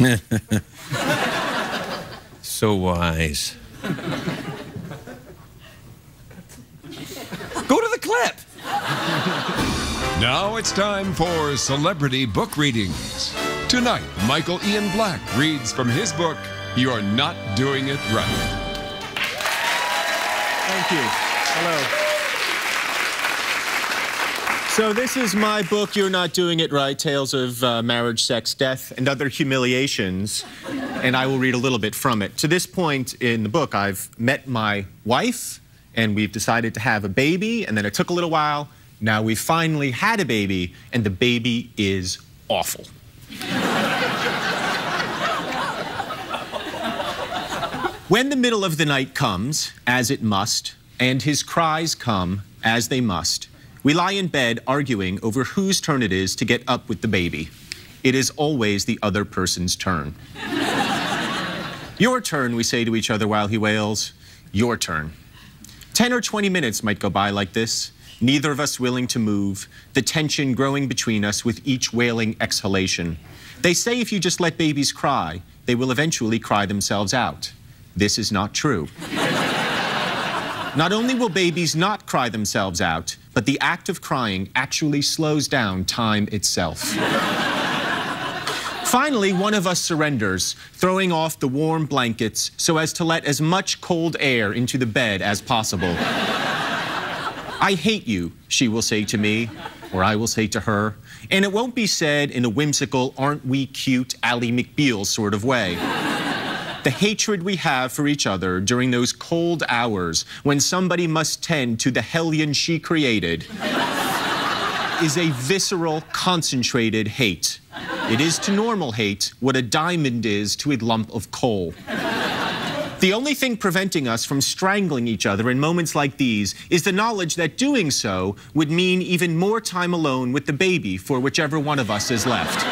so wise. Go to the clip. Now it's time for celebrity book readings. Tonight, Michael Ian Black reads from his book, You're Not Doing It Right. Thank you. Hello. So this is my book, You're Not Doing It Right, Tales of uh, Marriage, Sex, Death, and Other Humiliations. And I will read a little bit from it. To this point in the book, I've met my wife, and we've decided to have a baby, and then it took a little while. Now we finally had a baby, and the baby is awful. when the middle of the night comes, as it must, and his cries come, as they must, we lie in bed arguing over whose turn it is to get up with the baby. It is always the other person's turn. Your turn, we say to each other while he wails. Your turn. 10 or 20 minutes might go by like this, neither of us willing to move, the tension growing between us with each wailing exhalation. They say if you just let babies cry, they will eventually cry themselves out. This is not true. Not only will babies not cry themselves out, but the act of crying actually slows down time itself. Finally, one of us surrenders, throwing off the warm blankets so as to let as much cold air into the bed as possible. I hate you, she will say to me, or I will say to her, and it won't be said in a whimsical, aren't we cute, Ally McBeal sort of way the hatred we have for each other during those cold hours when somebody must tend to the hellion she created is a visceral, concentrated hate. It is to normal hate what a diamond is to a lump of coal. The only thing preventing us from strangling each other in moments like these is the knowledge that doing so would mean even more time alone with the baby for whichever one of us is left.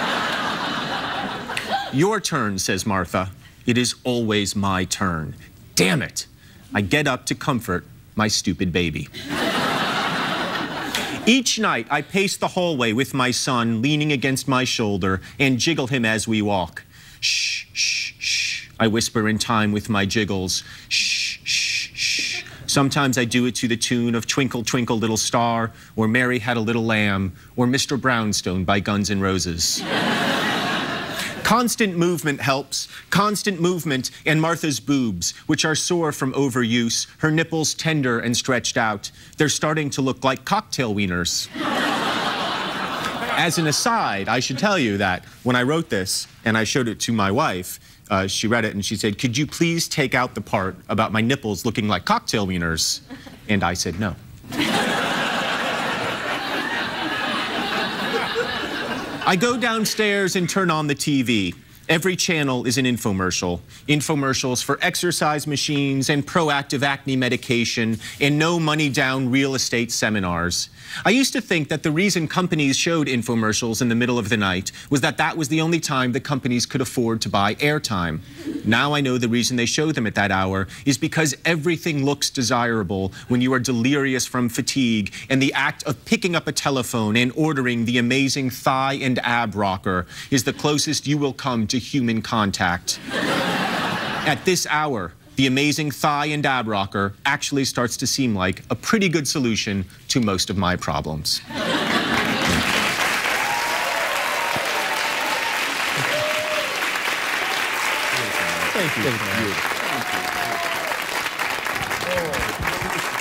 Your turn, says Martha. It is always my turn. Damn it. I get up to comfort my stupid baby. Each night, I pace the hallway with my son leaning against my shoulder and jiggle him as we walk. Shh, shh, shh. I whisper in time with my jiggles. Shh, shh, shh. Sometimes I do it to the tune of Twinkle, Twinkle, Little Star, or Mary Had a Little Lamb, or Mr. Brownstone by Guns N' Roses. Constant movement helps. Constant movement and Martha's boobs, which are sore from overuse, her nipples tender and stretched out. They're starting to look like cocktail wieners. As an aside, I should tell you that when I wrote this and I showed it to my wife, uh, she read it and she said, Could you please take out the part about my nipples looking like cocktail wieners? And I said, No. I go downstairs and turn on the TV. Every channel is an infomercial. Infomercials for exercise machines and Proactiv acne medication and no money down real estate seminars. I used to think that the reason companies showed infomercials in the middle of the night was that that was the only time the companies could afford to buy airtime. Now I know the reason they show them at that hour is because everything looks desirable when you are delirious from fatigue and the act of picking up a telephone and ordering the amazing thigh and ab rocker is the closest you will come to human contact. At this hour, the amazing thigh and ab rocker actually starts to seem like a pretty good solution to most of my problems. Thank you. Thank you. Thank you. Oh,